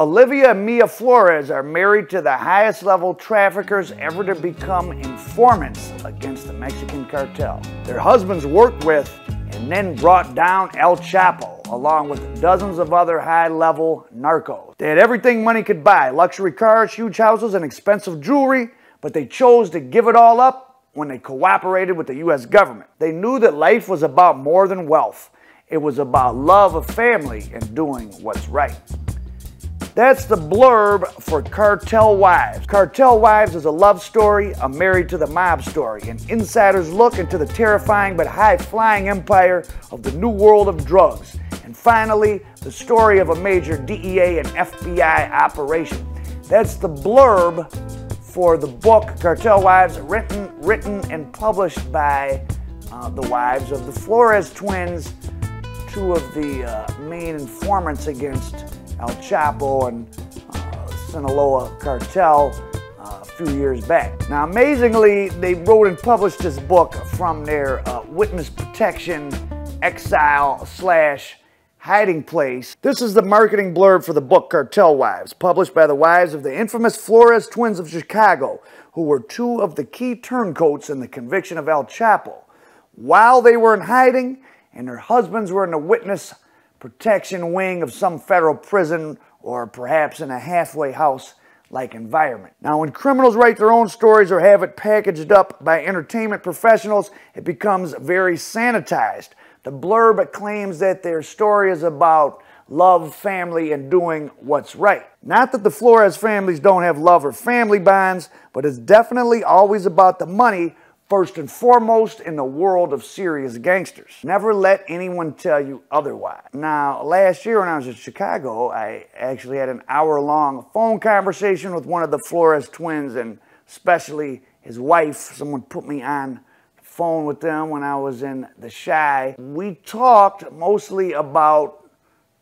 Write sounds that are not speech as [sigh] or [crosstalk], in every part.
Olivia and Mia Flores are married to the highest level traffickers ever to become informants against the Mexican cartel. Their husbands worked with and then brought down El Chapo, along with dozens of other high level narcos. They had everything money could buy luxury cars, huge houses, and expensive jewelry, but they chose to give it all up when they cooperated with the U.S. government. They knew that life was about more than wealth, it was about love of family and doing what's right. That's the blurb for Cartel Wives. Cartel Wives is a love story, a married to the mob story, an insider's look into the terrifying but high flying empire of the new world of drugs. And finally, the story of a major DEA and FBI operation. That's the blurb for the book Cartel Wives, written, written and published by uh, the wives of the Flores twins, two of the uh, main informants against El Chapo and uh, Sinaloa cartel uh, a few years back. Now, amazingly, they wrote and published this book from their uh, witness protection exile slash hiding place. This is the marketing blurb for the book Cartel Wives, published by the wives of the infamous Flores twins of Chicago, who were two of the key turncoats in the conviction of El Chapo. While they were in hiding and their husbands were in the witness protection wing of some federal prison or perhaps in a halfway house like environment. Now, when criminals write their own stories or have it packaged up by entertainment professionals, it becomes very sanitized. The blurb claims that their story is about love, family, and doing what's right. Not that the Flores families don't have love or family bonds, but it's definitely always about the money first and foremost in the world of serious gangsters. Never let anyone tell you otherwise. Now, last year when I was in Chicago, I actually had an hour long phone conversation with one of the Flores twins and especially his wife. Someone put me on phone with them when I was in the Chi. We talked mostly about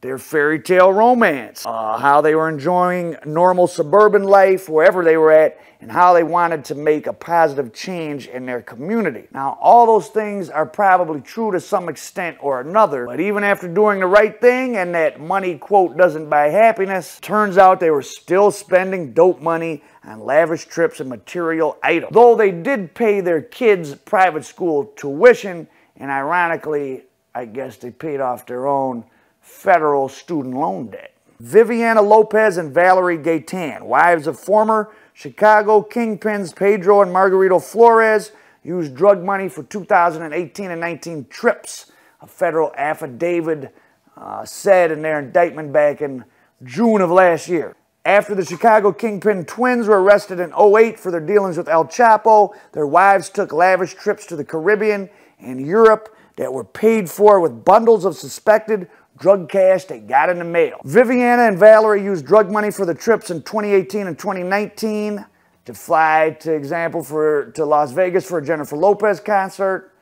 their fairy tale romance, uh, how they were enjoying normal suburban life wherever they were at, and how they wanted to make a positive change in their community. Now, all those things are probably true to some extent or another, but even after doing the right thing and that money, quote, doesn't buy happiness, turns out they were still spending dope money on lavish trips and material items. Though they did pay their kids' private school tuition, and ironically, I guess they paid off their own federal student loan debt. Viviana Lopez and Valerie Gaytan, wives of former Chicago kingpins Pedro and Margarito Flores, used drug money for 2018 and 19 trips. A federal affidavit uh, said in their indictment back in June of last year. After the Chicago Kingpin twins were arrested in 08 for their dealings with El Chapo, their wives took lavish trips to the Caribbean and Europe that were paid for with bundles of suspected drug cash they got in the mail. Viviana and Valerie used drug money for the trips in 2018 and 2019 to fly, to example, for to Las Vegas for a Jennifer Lopez concert,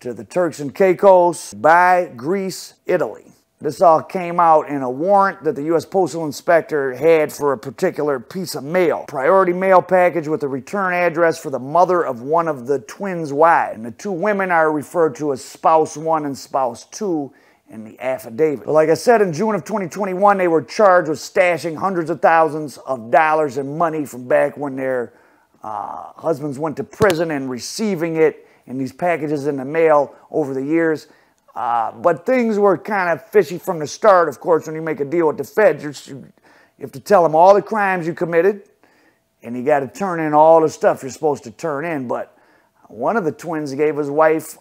to the Turks and Caicos, by Greece, Italy. This all came out in a warrant that the U.S. Postal Inspector had for a particular piece of mail. Priority mail package with a return address for the mother of one of the twins' wives. And the two women are referred to as spouse one and spouse two in the affidavit. But like I said, in June of 2021, they were charged with stashing hundreds of thousands of dollars in money from back when their uh, husbands went to prison and receiving it in these packages in the mail over the years. Uh, but things were kind of fishy from the start, of course, when you make a deal with the feds. You, you have to tell them all the crimes you committed, and you got to turn in all the stuff you're supposed to turn in. But one of the twins gave his wife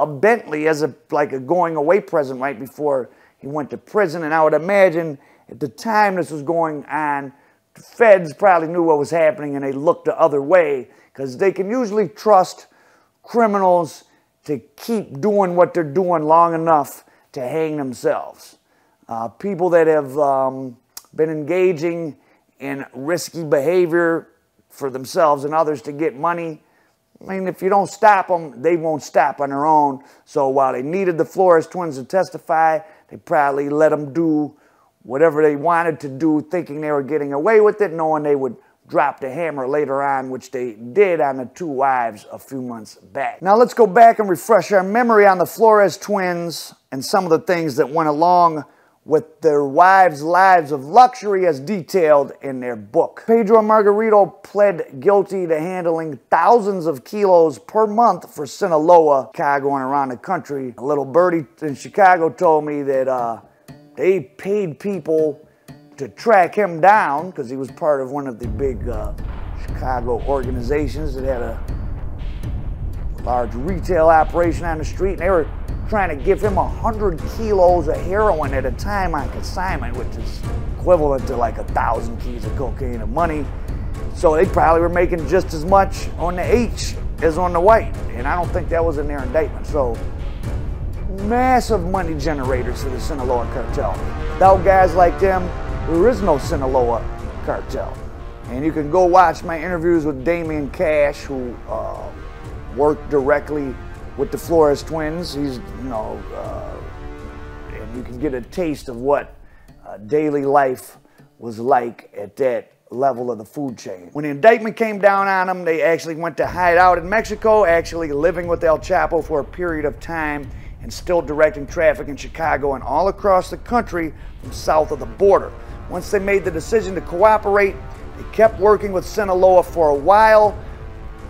a Bentley as a like a going away present right before he went to prison. And I would imagine at the time this was going on, the feds probably knew what was happening and they looked the other way because they can usually trust criminals to keep doing what they're doing long enough to hang themselves. Uh, people that have um, been engaging in risky behavior for themselves and others to get money I mean, if you don't stop them, they won't stop on their own. So while they needed the Flores twins to testify, they probably let them do whatever they wanted to do, thinking they were getting away with it, knowing they would drop the hammer later on, which they did on the two wives a few months back. Now let's go back and refresh our memory on the Flores twins and some of the things that went along with their wives' lives of luxury as detailed in their book. Pedro Margarito pled guilty to handling thousands of kilos per month for Sinaloa, Chicago, and around the country. A little birdie in Chicago told me that uh, they paid people to track him down because he was part of one of the big uh, Chicago organizations that had a large retail operation on the street, and they were trying to give him 100 kilos of heroin at a time on consignment, which is equivalent to like a thousand keys of cocaine of money. So they probably were making just as much on the H as on the white, and I don't think that was in their indictment. So massive money generators for the Sinaloa cartel. Without guys like them, there is no Sinaloa cartel. And you can go watch my interviews with Damian Cash, who uh, worked directly with the Flores twins. He's, you know, uh, and you can get a taste of what uh, daily life was like at that level of the food chain. When the indictment came down on them, they actually went to hide out in Mexico, actually living with El Chapo for a period of time and still directing traffic in Chicago and all across the country from south of the border. Once they made the decision to cooperate, they kept working with Sinaloa for a while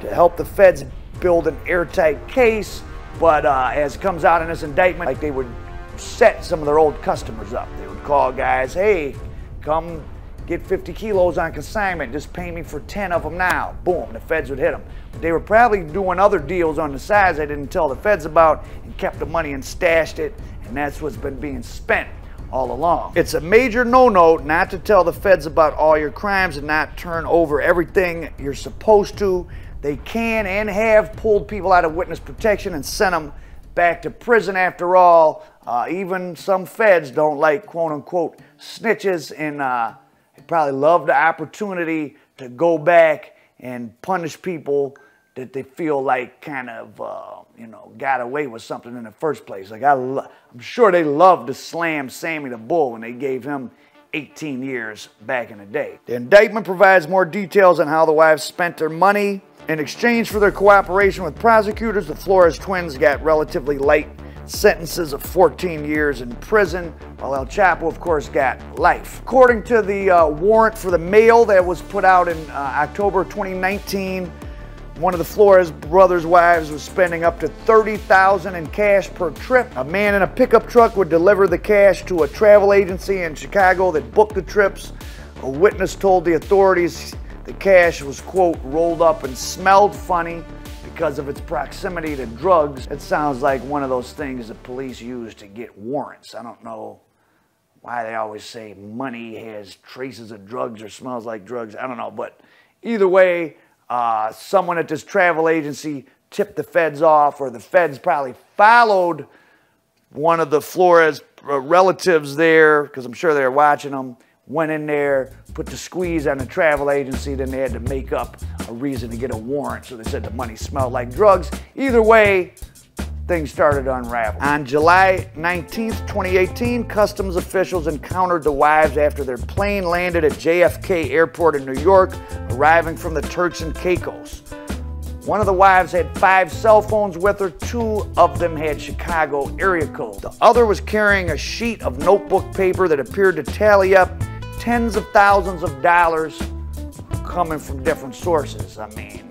to help the feds build an airtight case, but uh, as it comes out in this indictment, like they would set some of their old customers up. They would call guys, hey, come get 50 kilos on consignment, just pay me for 10 of them now. Boom, the feds would hit them. But they were probably doing other deals on the sides they didn't tell the feds about and kept the money and stashed it, and that's what's been being spent all along. It's a major no-no not to tell the feds about all your crimes and not turn over everything you're supposed to they can and have pulled people out of witness protection and sent them back to prison after all. Uh, even some feds don't like quote unquote snitches and uh, they probably love the opportunity to go back and punish people that they feel like kind of, uh, you know, got away with something in the first place. Like I I'm sure they loved to slam Sammy the Bull when they gave him 18 years back in the day. The indictment provides more details on how the wives spent their money in exchange for their cooperation with prosecutors, the Flores twins got relatively light sentences of 14 years in prison, while El Chapo, of course, got life. According to the uh, warrant for the mail that was put out in uh, October 2019, one of the Flores brothers' wives was spending up to 30,000 in cash per trip. A man in a pickup truck would deliver the cash to a travel agency in Chicago that booked the trips. A witness told the authorities the cash was, quote, rolled up and smelled funny because of its proximity to drugs. It sounds like one of those things that police use to get warrants. I don't know why they always say money has traces of drugs or smells like drugs. I don't know. But either way, uh, someone at this travel agency tipped the feds off, or the feds probably followed one of the Flores uh, relatives there, because I'm sure they're watching them went in there, put the squeeze on the travel agency, then they had to make up a reason to get a warrant. So they said the money smelled like drugs. Either way, things started to unravel. On July 19th, 2018, customs officials encountered the wives after their plane landed at JFK Airport in New York, arriving from the Turks and Caicos. One of the wives had five cell phones with her. Two of them had Chicago area code. The other was carrying a sheet of notebook paper that appeared to tally up tens of thousands of dollars coming from different sources. I mean,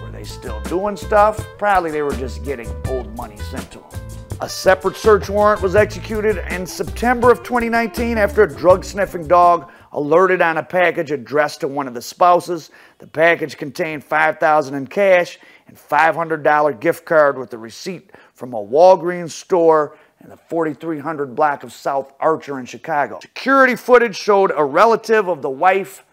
were they still doing stuff? Probably they were just getting old money sent to them. A separate search warrant was executed in September of 2019 after a drug sniffing dog alerted on a package addressed to one of the spouses. The package contained 5000 in cash and $500 gift card with a receipt from a Walgreens store in the 4300 block of South Archer in Chicago. Security footage showed a relative of the wife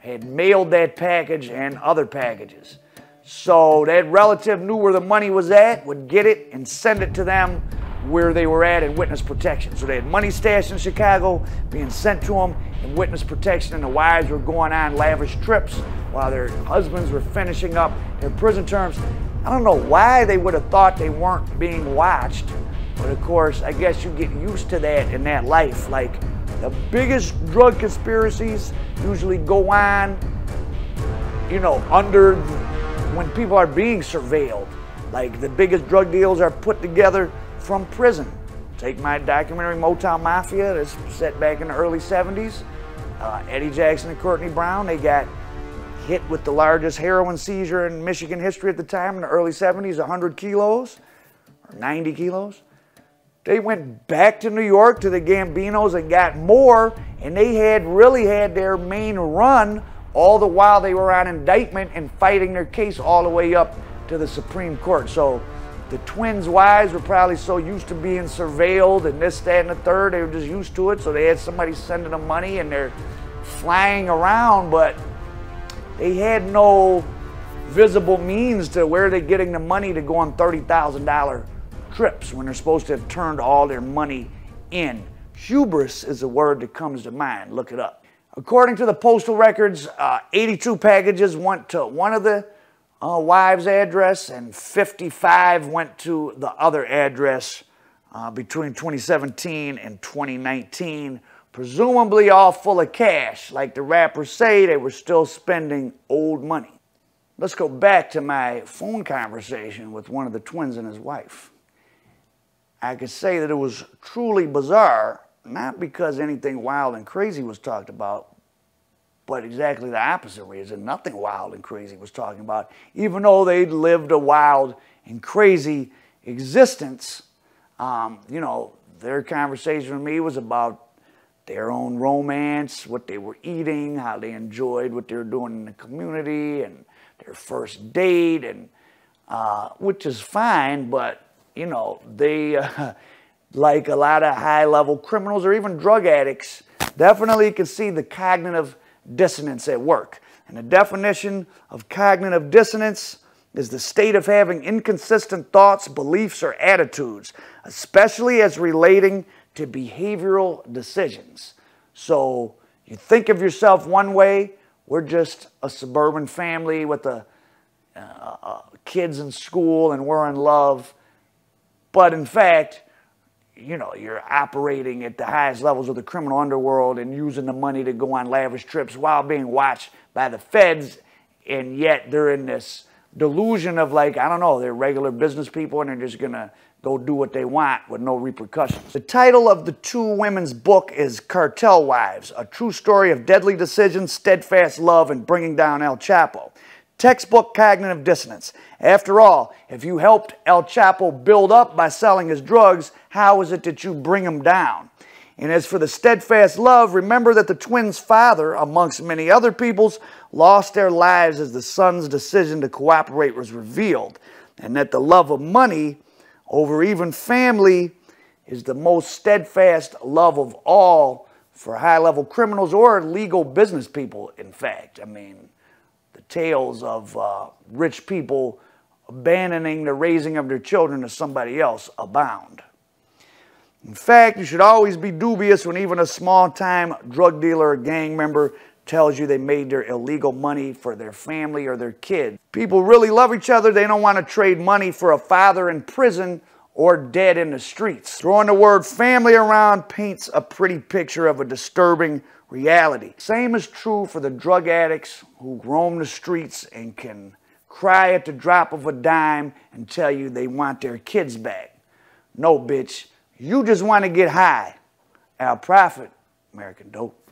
had mailed that package and other packages. So that relative knew where the money was at, would get it and send it to them where they were at in witness protection. So they had money stashed in Chicago being sent to them in witness protection, and the wives were going on lavish trips while their husbands were finishing up their prison terms. I don't know why they would have thought they weren't being watched but of course, I guess you get used to that in that life. Like the biggest drug conspiracies usually go on, you know, under when people are being surveilled. Like the biggest drug deals are put together from prison. Take my documentary Motown Mafia, that's set back in the early 70s. Uh, Eddie Jackson and Courtney Brown, they got hit with the largest heroin seizure in Michigan history at the time in the early 70s, 100 kilos or 90 kilos. They went back to New York to the Gambinos and got more, and they had really had their main run all the while they were on indictment and fighting their case all the way up to the Supreme Court. So the twins' wives were probably so used to being surveilled and this, that, and the third, they were just used to it. So they had somebody sending them money and they're flying around, but they had no visible means to where they're getting the money to go on $30,000 trips when they're supposed to have turned all their money in. Hubris is a word that comes to mind. Look it up. According to the postal records, uh, 82 packages went to one of the uh, wives' address and 55 went to the other address uh, between 2017 and 2019 presumably all full of cash. Like the rappers say, they were still spending old money. Let's go back to my phone conversation with one of the twins and his wife. I could say that it was truly bizarre, not because anything wild and crazy was talked about, but exactly the opposite reason. Nothing wild and crazy was talking about. Even though they'd lived a wild and crazy existence, um, you know, their conversation with me was about their own romance, what they were eating, how they enjoyed what they were doing in the community, and their first date, and uh, which is fine, but you know they, uh, [laughs] like a lot of high-level criminals or even drug addicts, definitely can see the cognitive dissonance at work. And the definition of cognitive dissonance is the state of having inconsistent thoughts, beliefs, or attitudes, especially as relating to behavioral decisions. So you think of yourself one way, we're just a suburban family with a, uh, uh, kids in school and we're in love. But in fact, you know, you're operating at the highest levels of the criminal underworld and using the money to go on lavish trips while being watched by the feds, and yet they're in this delusion of like, I don't know, they're regular business people and they're just gonna go do what they want with no repercussions. The title of the two women's book is Cartel Wives, a true story of deadly decisions, steadfast love, and bringing down El Chapo. Textbook cognitive dissonance. After all, if you helped El Chapo build up by selling his drugs, how is it that you bring him down? And as for the steadfast love, remember that the twins' father, amongst many other people's, lost their lives as the son's decision to cooperate was revealed, and that the love of money over even family is the most steadfast love of all for high level criminals or legal business people, in fact. I mean, tales of uh, rich people abandoning the raising of their children to somebody else abound. In fact, you should always be dubious when even a small time drug dealer or gang member tells you they made their illegal money for their family or their kids. People really love each other. They don't want to trade money for a father in prison or dead in the streets. Throwing the word family around paints a pretty picture of a disturbing reality. Same is true for the drug addicts who roam the streets and can cry at the drop of a dime and tell you they want their kids back. No, bitch, you just want to get high. Al Profit, American dope.